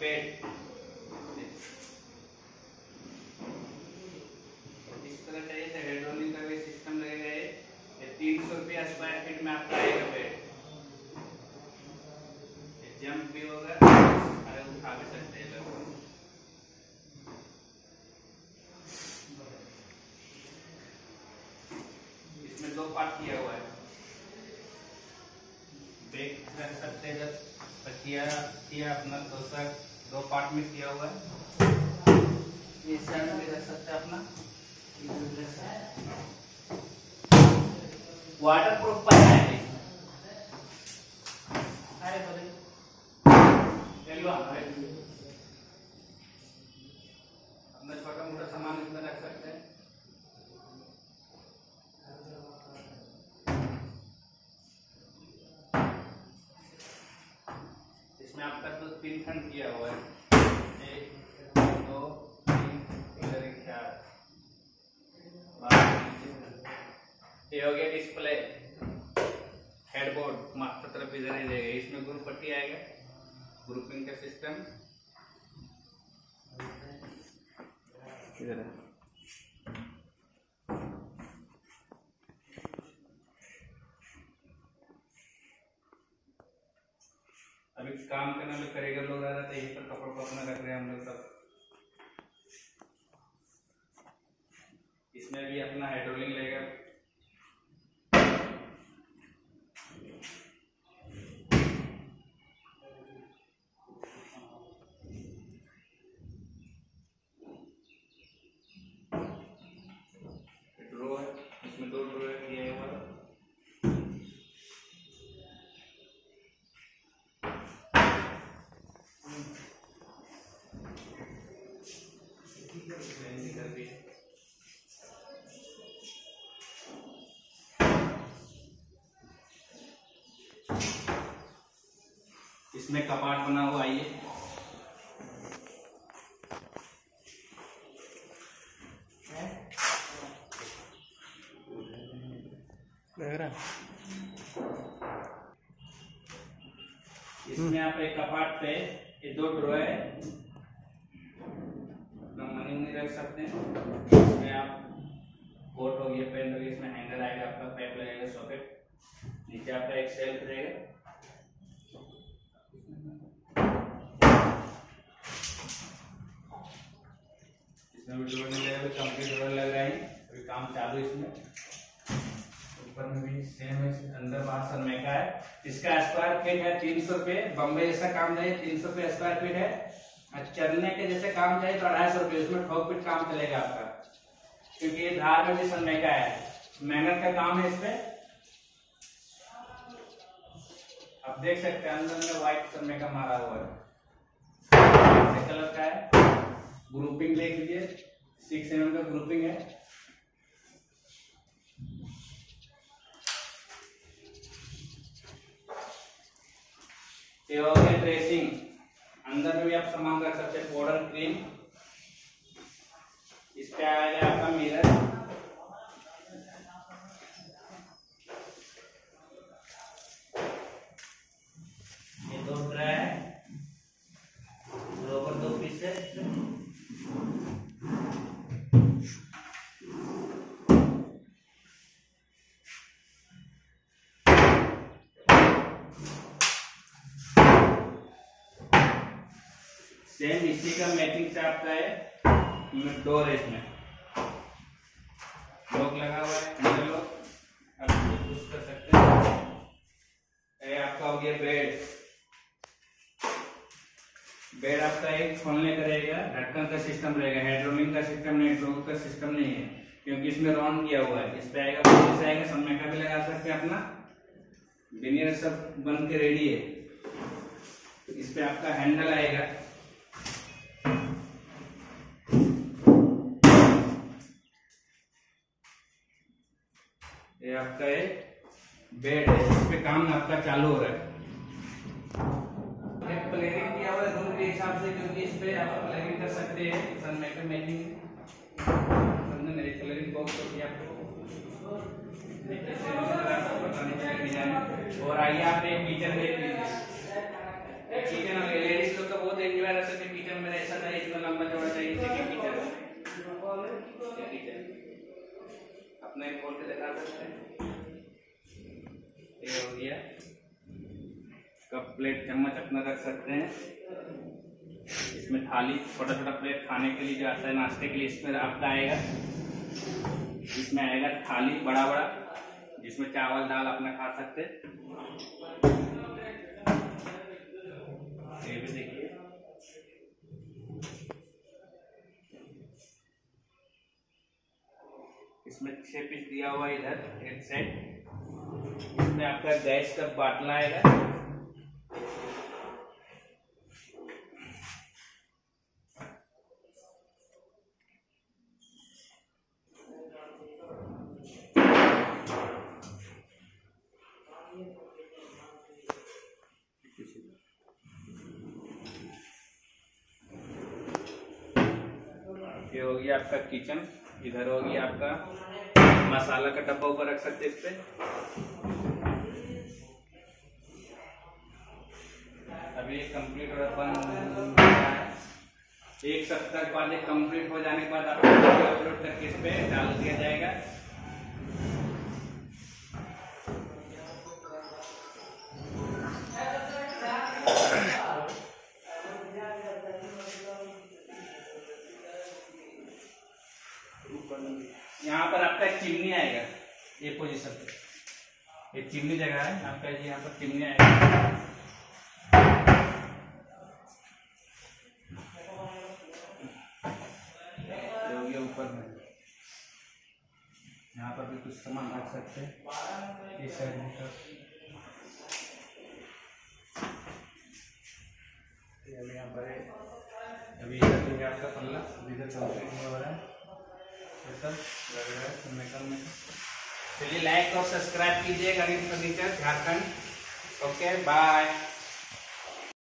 पेट इस तरह चाहिए तो हाइड्रोलिक का भी सिस्टम लगेगा ये? तीन सौ रुपया स्क्वायर फीट में आपका आएगा पेड़ जंप भी होगा उठा भी सकते हैं लोग इसमें दो पार्ट किया हुआ है बैग रख सकते हैं जब किया किया अपना तोशक दो पार्ट में किया हुआ है। ये साइड में रख सकते हैं अपना। वाटर प्रूफ पर है। अरे बोले चलो आपका तो तीन खंड किया हुआ है। एक, दो, तीन, चार ये हो गया डिस्प्ले हेडबोर्ड मास्टर तरफ़ इधर ही रहेगा इसमें ग्रुप पट्टी आएगा। ग्रुपिंग का सिस्टम इधर है अभी काम करने में करेगा, लोग आ रहा था, यहीं पर कपड़ा अपना रख रहे हैं हम लोग सब। इसमें भी अपना हाइड्रोलिंग लेगा ड्रो है इसमें दो ड्रो किया हुआ है इसमें कपाट बना हुआ आइए लग रहा इसमें आप एक कपाट पे ये दो ड्रॉ है। मनी उनी रख सकते। इसमें आप कोट हो गया, पेंट हो गया, इसमें हैंगर आएगा, आपका पाइप लगेगा सॉकेट नीचे आपका एक सेल्फ रहेगा। इसमें भी डोर लगेगा कंप्लीट डोर लग रहा है। अभी काम चालू इसमें। ऊपर में भी सेम है, अंदर बाहर सनमाइका है। इसका स्क्वायर फीट है तीन सौ रुपये। बम्बे जैसा काम चाहिए तीन सौ रुपये स्क्वायर फीट है। चलने के जैसे काम चाहिए तो अढ़ाई सौ रुपये, उसमें ठोक फीट काम चलेगा आपका। क्योंकि ये धार में भी सनमाइका है। मेहनत का काम है इसपे आप देख सकते हैं, अंदर में व्हाइट का मारा हुआ है। कलर का है। ग्रुपिंग देख लीजिए। सिक्स एम का ग्रुपिंग है। ये हो गया ड्रेसिंग अंदर में भी आप सामान रख सकते हैं पाउडर क्रीम इस पे आएगा आपका मिरर ये दो ट्रे है बरोबर दो पीस है सेम इसी का मैचिंग से आपका है डोर है इसमें लॉक लगा हुआ है, अंदर लॉक आप पुश कर सकते हैं। ये आपका हो गया बेड बेड आपका एक खोलने का रहेगा, ढक्कन का सिस्टम रहेगा। हाइड्रोलिक का सिस्टम नहीं ड्रोक का सिस्टम नहीं है। क्योंकि इसमें राउंड किया हुआ है। इस पे आएगा पुलिस आएगा समय का भी लगा सकते हैं अपना। विनियर सब बन के रेडी है। इस पे आपका हैंडल आएगा। ये आपका एक बेड है इस पे काम आपका चालू हो रहा है। प्लानिंग किया हुआ रूम के हिसाब से, क्योंकि इस पे आप प्लानिंग कर सकते हैं। सन मेरे कलरिंग बॉक्स आपको। और आइए, आप एक किचन देख लीजिए किचन लेडीज़ लोग का बहुत एंजॉय जगह रख सकते किचन में ऐसा चाहिए इतना लंबा चौड़ा चाहिए देखिए किचन किचन अपने खोल के सकते हैं? ये हो गया। कप प्लेट चम्मच अपना रख सकते हैं। इसमें थाली छोटा छोटा प्लेट खाने के लिए जो आता है, नाश्ते के लिए इसमें आपका आएगा। इसमें आएगा थाली बड़ा बड़ा जिसमें चावल, दाल अपना खा सकते ये भी देखिए इसमें छह पीस दिया हुआ इधर, एक सेट इसमें आपका गैस का बाटला आएगा ये हो गया आपका किचन इधर होगी आपका मसाला का डब्बा ऊपर रख सकते इस पे। अभी कंप्लीट हो रहा एक सप्ताह के बाद कंप्लीट हो जाने के बाद आपको अपलोड करके इस पे डाल दिया जाएगा। यहाँ पर आपका चिमनी आएगा, ये पोजीशन पे। ये चिमनी जगह है, आपका ये यहाँ पर चिमनी आएगा। गया ऊपर में। यहाँ पर भी कुछ सामान रख सकते हैं इस साइड में तो। अभी यहाँ पर अभी इधर भी आपका पल्ला इधर रहा है। लग रहा है मेकअप में। चलिए लाइक और सब्सक्राइब कीजिए गरीब फर्नीचर झारखंड। Okay bye